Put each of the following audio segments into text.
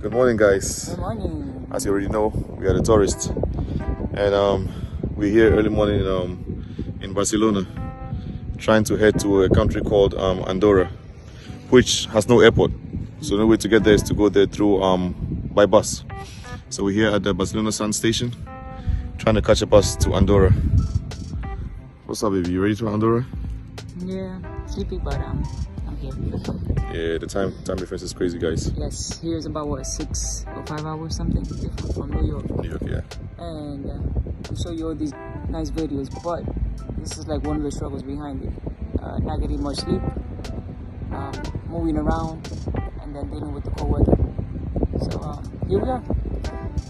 Good morning, guys. Good morning. As you already know, we are Da Tourists, and um, we're here early morning um, in Barcelona, trying to head to a country called um, Andorra, which has no airport. So the only way to get there is to go there through um, by bus. So we're here at the Barcelona Sants Station, trying to catch a bus to Andorra. What's up, baby? You ready to Andorra? Yeah, sleepy, but um, Yeah, the time time difference is crazy, guys. Yes, here's about what six or five hours something different from New York, New York, yeah. and uh, I'll show you all these nice videos. But this is like one of the struggles behind it: uh, not getting much sleep, um, moving around, and then dealing with the cold weather. So um, here we are.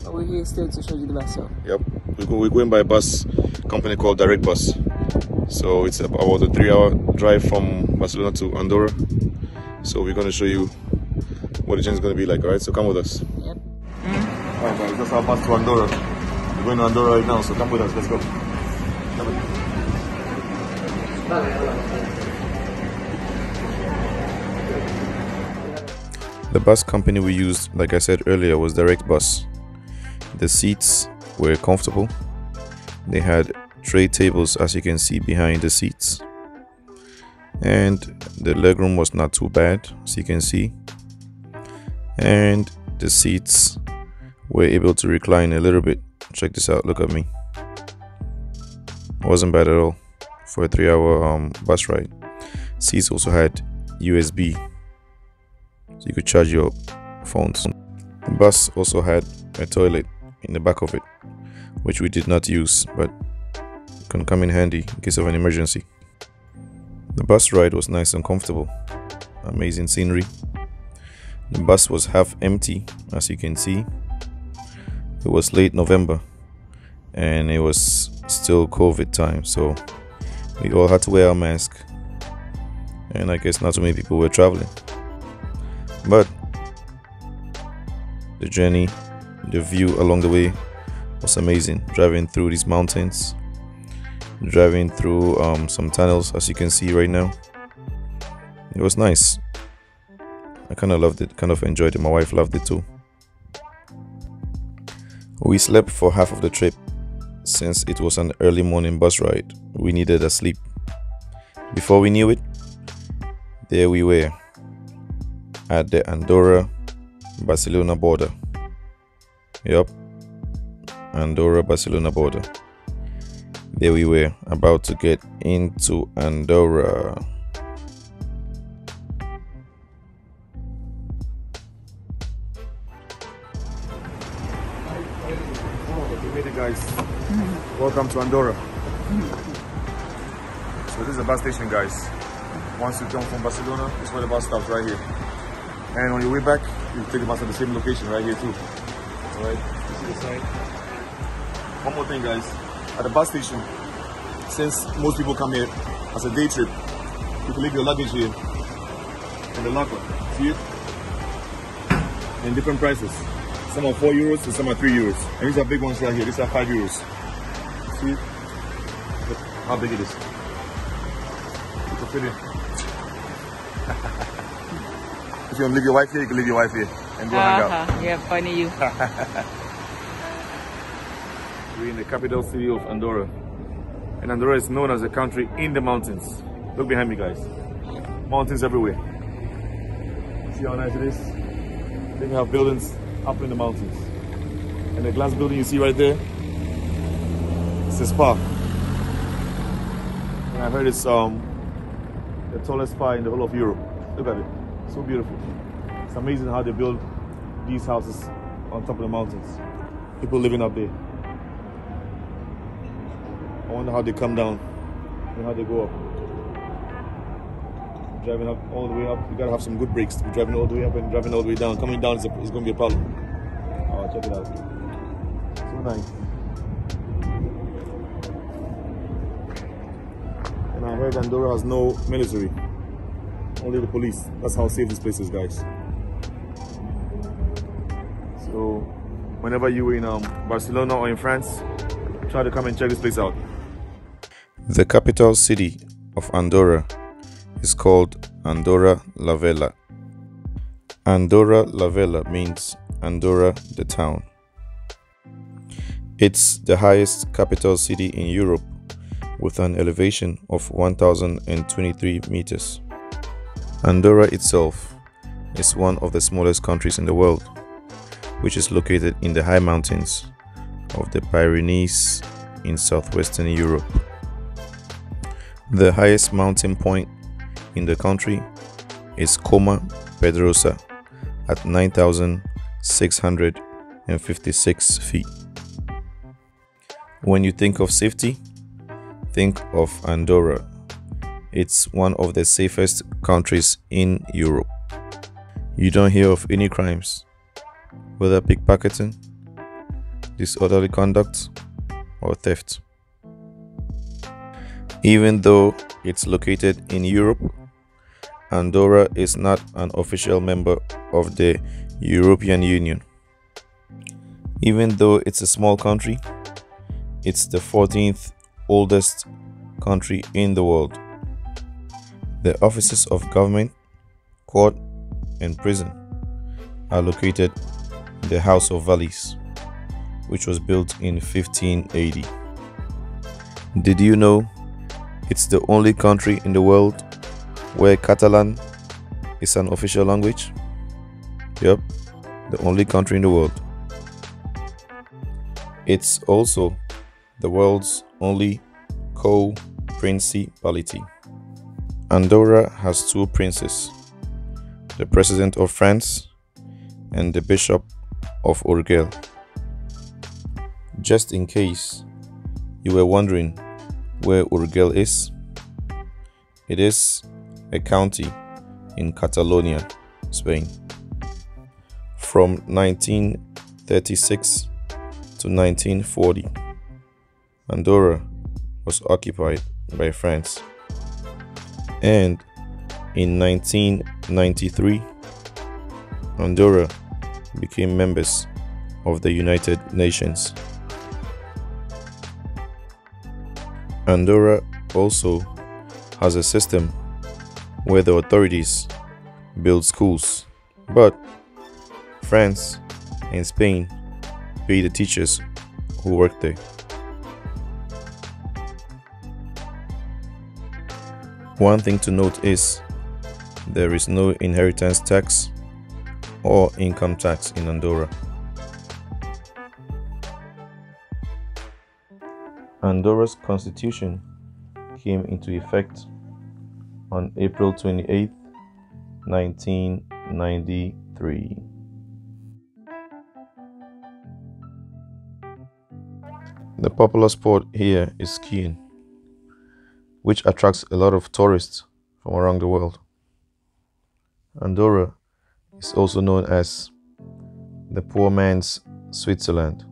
But we're here still to show you the best. So Yep. We go, we're going by a bus company called Direct Bus. So it's about a three hour drive from Barcelona to Andorra. So we're going to show you what the journey is going to be like, alright? So come with us. yep. Alright, guys, that's our bus to Andorra. We're going to Andorra right now, so come with us. Let's go. The bus company we used, like I said earlier, was Direct Bus. The seats were comfortable. They had tray tables, as you can see behind the seats. And the legroom was not too bad, as you can see. And the seats were able to recline a little bit. Check this out, look at me. Wasn't bad at all for a three hour um, bus ride. Seats also had USB, so you could charge your phones. The bus also had a toilet in the back of it, which we did not use, but can come in handy in case of an emergency. The bus ride was nice and comfortable. Amazing scenery. The bus was half empty, as you can see. It was late November and it was still COVID time, so we all had to wear our mask. And I guess not too many people were traveling. But the journey, the view along the way was amazing. Driving through these mountains, driving through um, some tunnels, as you can see right now. It was nice. I kind of loved it, kind of enjoyed it. My wife loved it too. We slept for half of the trip since it was an early morning bus ride. We needed a sleep. Before we knew it, there we were at the Andorra Barcelona border. Yup, Andorra Barcelona border. There we were about to get into Andorra. Guys. Welcome to Andorra. So this is the bus station, guys. Once you jump from Barcelona, this is where the bus stops right here. And on your way back, you take the bus at the same location right here too. Alright, you see the sign. One more thing, guys. At the bus station, since most people come here as a day trip, you can leave your luggage here in the locker. See it? In different prices. Some are 4 euros and some are 3 euros. And these are big ones right here. These are 5 euros. See it? Look how big it is. You can fit in. if you want to leave your wife here, you can leave your wife here and go hang out. Uh-huh. Yeah, funny you. In the capital city of Andorra. And Andorra is known as a country in the mountains. Look behind me, guys. Mountains everywhere. See how nice it is? Then you have buildings up in the mountains. And the glass building you see right there, it's a spa. And I heard it's um the tallest spa in the whole of Europe. Look at it. So beautiful. It's amazing how they build these houses on top of the mountains. People living up there. I wonder how they come down and how they go up. Driving up all the way up, you gotta have some good brakes driving all the way up and driving all the way down. Coming down is, a, is gonna be a problem. Oh, check it out. So nice. And I heard Andorra has no military, only the police. That's how safe this place is, guys. So, whenever you're in um, Barcelona or in France, try to come and check this place out. The capital city of Andorra is called Andorra la Vella. Andorra la Vella means Andorra the town. It's the highest capital city in Europe with an elevation of 1023 meters. Andorra itself is one of the smallest countries in the world, which is located in the high mountains of the Pyrenees in southwestern Europe. The highest mountain point in the country is Coma Pedrosa at 9,656 feet. When you think of safety, think of Andorra. It's one of the safest countries in Europe. You don't hear of any crimes, whether pickpocketing, disorderly conduct, or theft. Even though it's located in Europe, Andorra is not an official member of the European Union. Even though it's a small country, it's the 14th oldest country in the world. The offices of government, court, and prison are located in the House of Valleys, which was built in 1580. Did you know it's the only country in the world where Catalan is an official language? Yep, the only country in the world. It's also the world's only co principality. Andorra has two princes the President of France and the Bishop of Urgell. Just in case you were wondering where Urgell is, it is a county in Catalonia, Spain. From 1936 to 1940, Andorra was occupied by France. And in 1993, Andorra became members of the United Nations. Andorra also has a system where the authorities build schools, but France and Spain pay the teachers who work there. One thing to note is there is no inheritance tax or income tax in Andorra. Andorra's constitution came into effect on April 28, 1993. The popular sport here is skiing which attracts a lot of tourists from around the world. Andorra is also known as the poor man's Switzerland.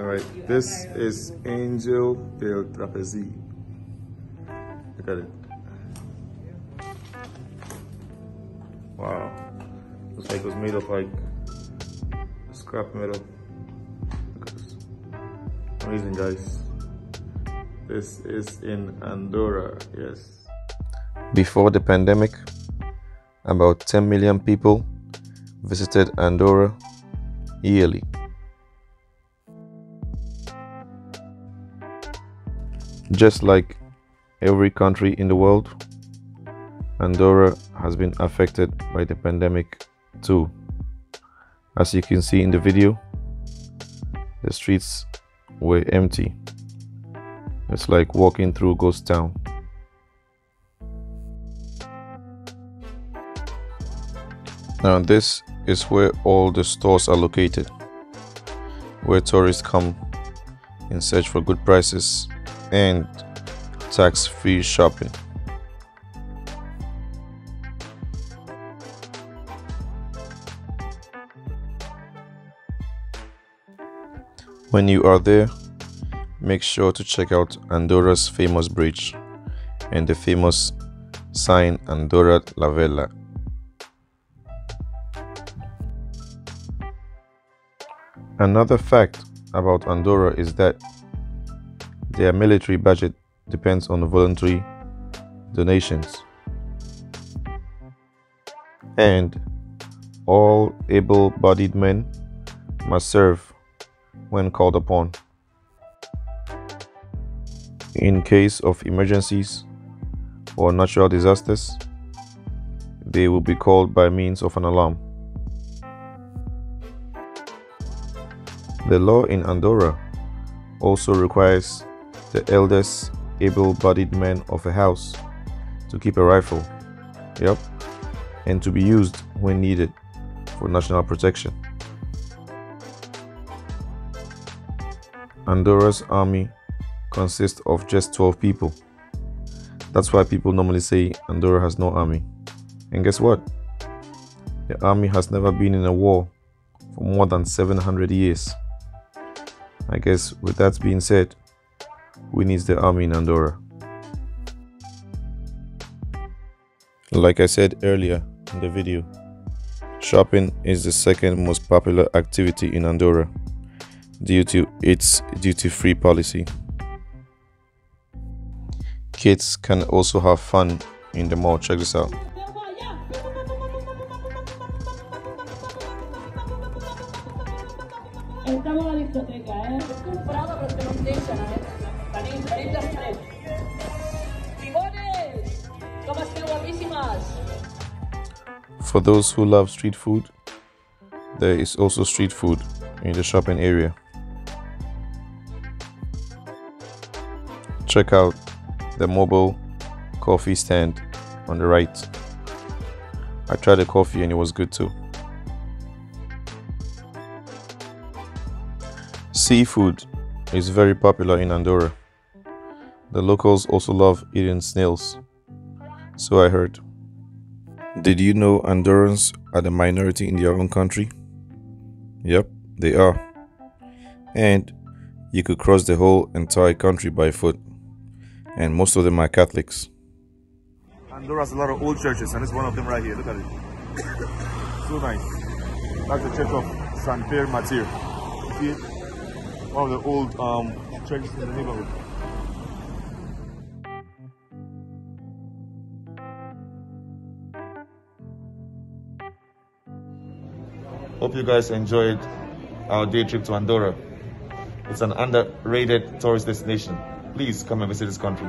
All right, this is Angel del Trapezi. Look at it. Wow, looks like it was made of like scrap metal. Amazing, guys. This is in Andorra, yes. Before the pandemic, about 10 million people visited Andorra yearly. Just like every country in the world, Andorra has been affected by the pandemic too. As you can see in the video, the streets were empty. It's like walking through ghost town. Now this is where all the stores are located, where tourists come in search for good prices and tax-free shopping. When you are there, make sure to check out Andorra's famous bridge and the famous sign Andorra la Vella. Another fact about Andorra is that their military budget depends on voluntary donations. And all able bodied men must serve when called upon. In case of emergencies or natural disasters, they will be called by means of an alarm. The law in Andorra also requires the eldest able bodied man of a house to keep a rifle. Yep. And to be used when needed for national protection. Andorra's army consists of just 12 people. That's why people normally say Andorra has no army. And guess what? The army has never been in a war for more than 700 years. I guess with that being said, we need the army in Andorra. Like I said earlier in the video, shopping is the second most popular activity in Andorra due to its duty-free policy. Kids can also have fun in the mall. Check this out. Estamos a la discoteca, ¿eh? Bravo porque nos deixa, tenim després. Limones! Guapíssimes? For those who love street food, there is also street food in the shopping area. Check out the mobile coffee stand on the right. I tried the coffee and it was good too. Seafood is very popular in Andorra. The locals also love eating snails. So I heard. Did you know Andorrans are the minority in their own country? Yep, they are. And you could cross the whole entire country by foot. And most of them are Catholics. Andorra has a lot of old churches, and it's one of them right here. Look at it. so nice. That's the church of San Pierre Martyr. See it? One of the old um, churches in the neighborhood. Hope you guys enjoyed our day trip to Andorra. It's an underrated tourist destination. Please come and visit this country.